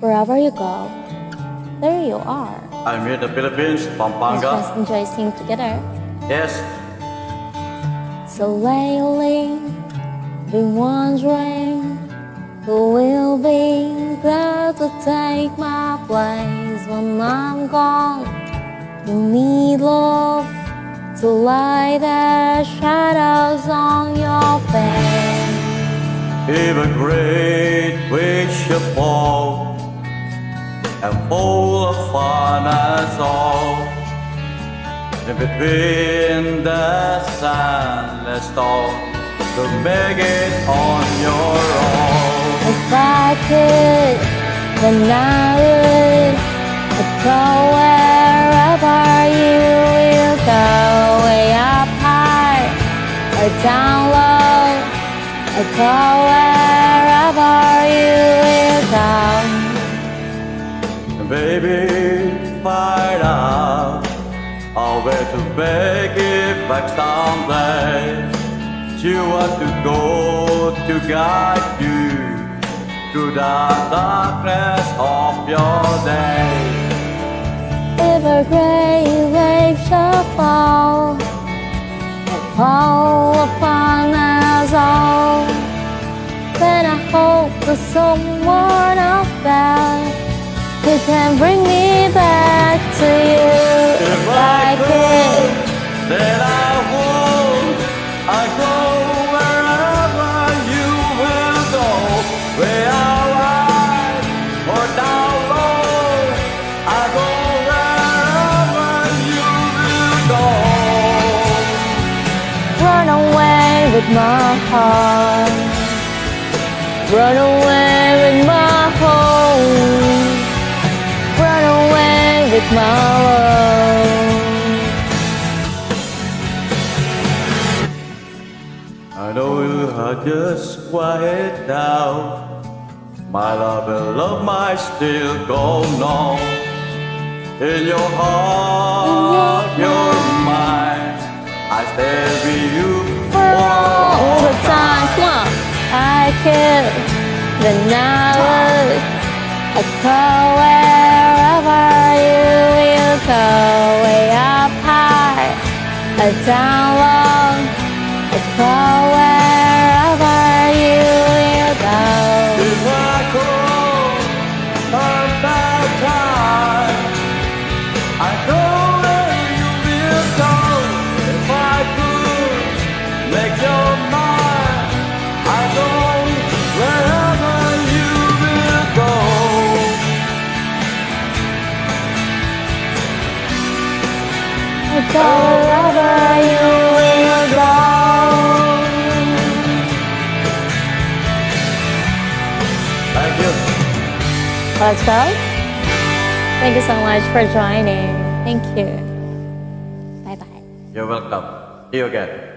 Wherever you go, there you are. I'm in the Philippines, Pampanga. Let's enjoy singing together. Yes, So lately, been wondering who will be there to take my place when I'm gone. You need love to light the shadows on your face. Even a and full of fun as all. In between the sunless storm to make it on your own. If I could, then I would I'd go wherever you will go, way up high or down low. I'd go way to make it back someday. You want to go to guide you through the darkness of your day. If a great wave shall fall fall upon us all, then I hope there's someone out there who can bring my heart. Run away with my home. Run away with my love. I know you are just quiet now. My love and love might still go on. In your heart, your mind, I stay with you I could, then I go wherever you will go, way up high, or down low. I'd go I'd wherever you will go. Thank you. Let's go. Thank you so much for joining. Thank you. Bye bye. You're welcome. See you again.